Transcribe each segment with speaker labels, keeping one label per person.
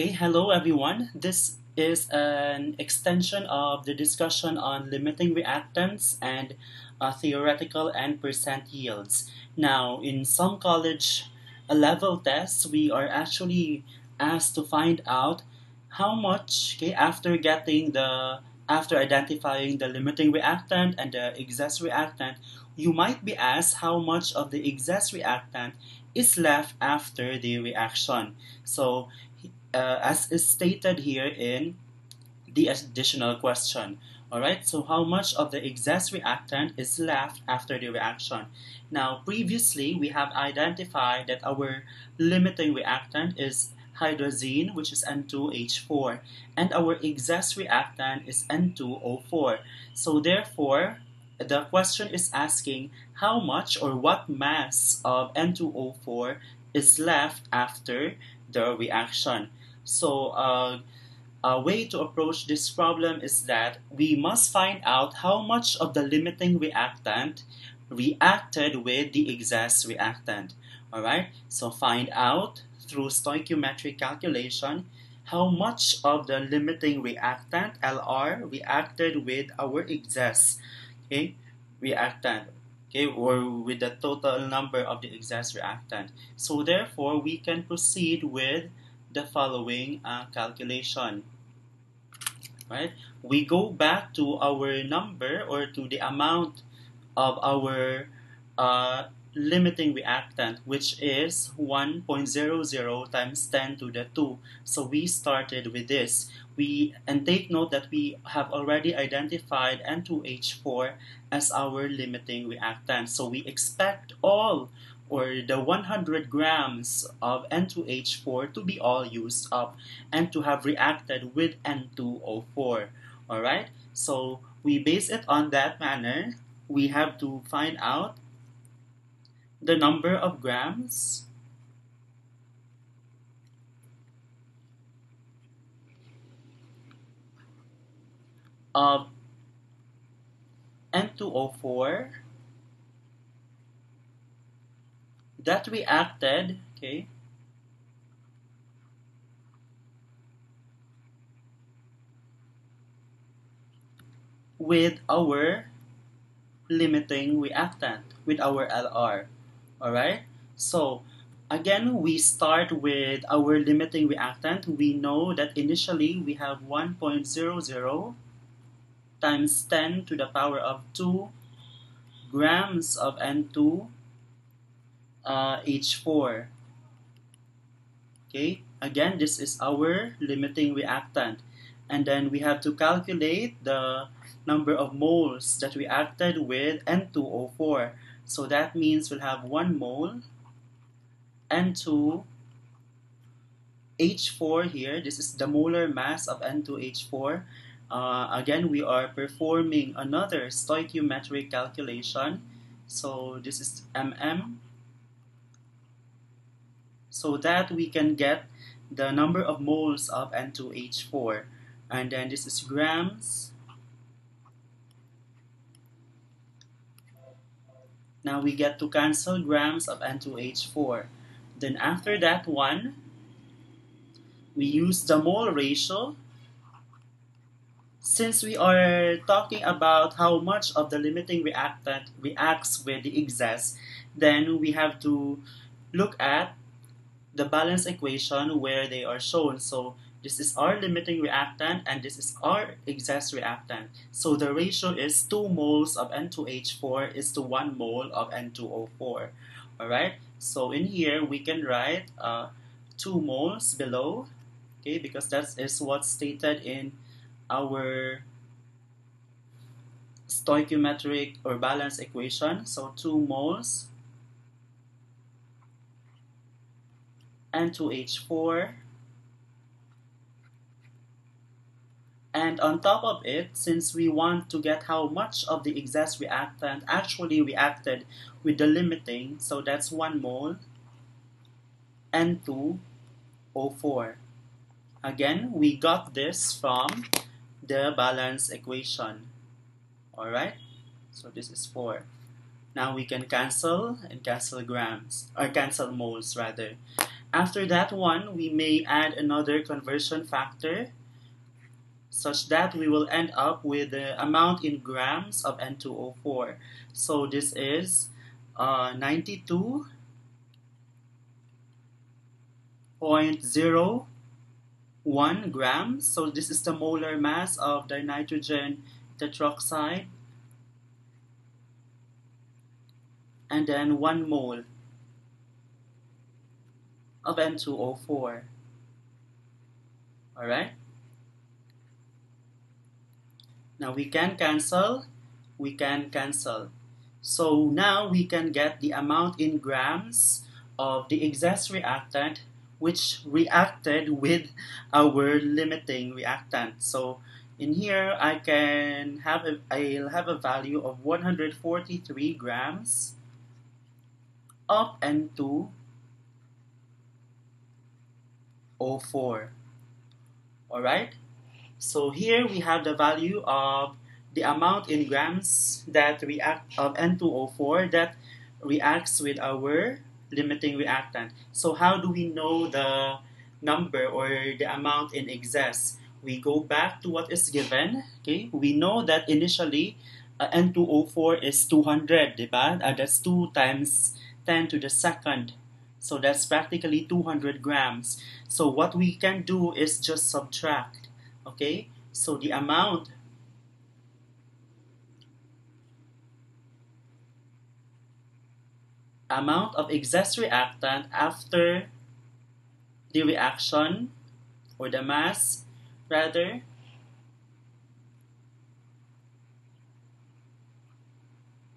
Speaker 1: Okay, hello everyone. This is an extension of the discussion on limiting reactants and uh, theoretical and percent yields. Now, in some college uh, level tests, we are actually asked to find out how much, okay, after getting the, after identifying the limiting reactant and the excess reactant, you might be asked how much of the excess reactant is left after the reaction. So uh, as is stated here in the additional question. Alright, so how much of the excess reactant is left after the reaction? Now, previously, we have identified that our limiting reactant is hydrazine, which is N2H4, and our excess reactant is N2O4. So therefore, the question is asking how much or what mass of N2O4 is left after the reaction. So uh, a way to approach this problem is that we must find out how much of the limiting reactant reacted with the excess reactant. Alright, so find out through stoichiometric calculation how much of the limiting reactant LR reacted with our excess okay, reactant okay, or with the total number of the excess reactant. So therefore, we can proceed with the following uh, calculation. Right? We go back to our number or to the amount of our uh, limiting reactant, which is 1.00 times 10 to the 2. So we started with this. We and take note that we have already identified N2H4 as our limiting reactant. So we expect all or the 100 grams of N2H4 to be all used up and to have reacted with N2O4. Alright, so we base it on that manner. We have to find out the number of grams of N2O4 that reacted, okay, with our limiting reactant, with our LR. Alright? So, again, we start with our limiting reactant. We know that initially we have 1.00 times 10 to the power of 2 grams of N2 uh, H4. Okay, again, this is our limiting reactant. And then we have to calculate the number of moles that reacted with N2O4. So that means we'll have 1 mole N2 H4 here. This is the molar mass of N2H4. Uh, again, we are performing another stoichiometric calculation. So this is mm so that we can get the number of moles of N2H4 and then this is grams. Now we get to cancel grams of N2H4 then after that one we use the mole ratio. Since we are talking about how much of the limiting reactant reacts with the excess then we have to look at the balance equation where they are shown. So this is our limiting reactant and this is our excess reactant. So the ratio is 2 moles of N2H4 is to 1 mole of N2O4. Alright, so in here we can write uh, 2 moles below, okay, because that is what's stated in our stoichiometric or balance equation. So 2 moles N2H4 and on top of it, since we want to get how much of the excess reactant actually reacted with the limiting, so that's 1 mole N2O4. Again, we got this from the balance equation. Alright? So this is 4. Now we can cancel and cancel grams, or cancel moles rather. After that one, we may add another conversion factor such that we will end up with the amount in grams of N2O4. So this is uh, 92.01 grams. So this is the molar mass of the nitrogen tetroxide. And then 1 mole of N2O4. Alright? Now we can cancel, we can cancel. So now we can get the amount in grams of the excess reactant which reacted with our limiting reactant. So in here I can have a, I'll have a value of 143 grams of N2O4. Alright? So here we have the value of the amount in grams that react of N2O4 that reacts with our limiting reactant. So how do we know the number or the amount in excess? We go back to what is given. Okay, we know that initially uh, N2O4 is 200, diba? Uh, that's 2 times 10 to the second. So that's practically 200 grams. So what we can do is just subtract okay so the amount amount of excess reactant after the reaction or the mass rather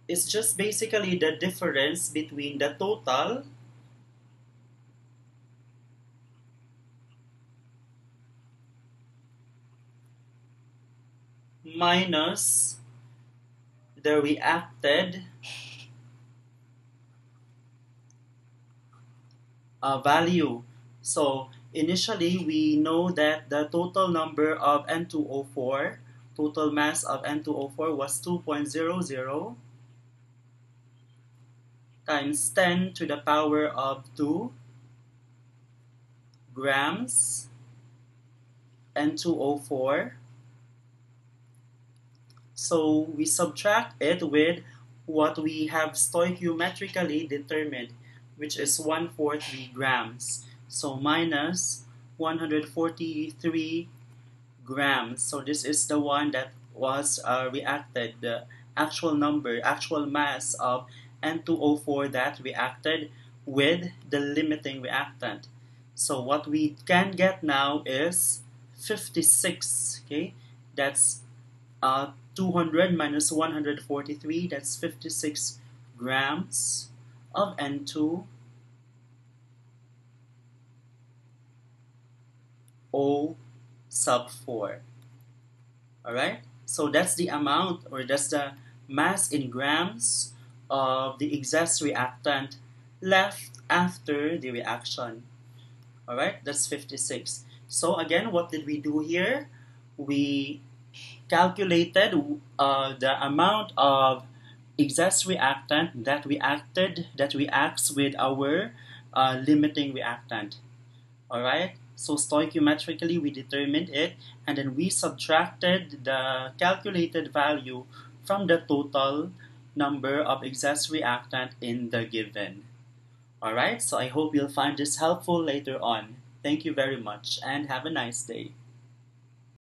Speaker 1: is just basically the difference between the total minus the reacted uh, value. So initially we know that the total number of N2O4, total mass of N2O4 was 2.00 times 10 to the power of 2 grams N2O4 so we subtract it with what we have stoichiometrically determined, which is 143 grams. So minus 143 grams. So this is the one that was uh, reacted, the actual number, actual mass of N2O4 that reacted with the limiting reactant. So what we can get now is 56, okay? That's uh, 200 minus 143, that's 56 grams of N2 O sub 4. Alright? So that's the amount or that's the mass in grams of the excess reactant left after the reaction. Alright? That's 56. So again, what did we do here? We calculated uh, the amount of excess reactant that reacted that reacts with our uh, limiting reactant. Alright, so stoichiometrically we determined it and then we subtracted the calculated value from the total number of excess reactant in the given. Alright, so I hope you'll find this helpful later on. Thank you very much and have a nice day.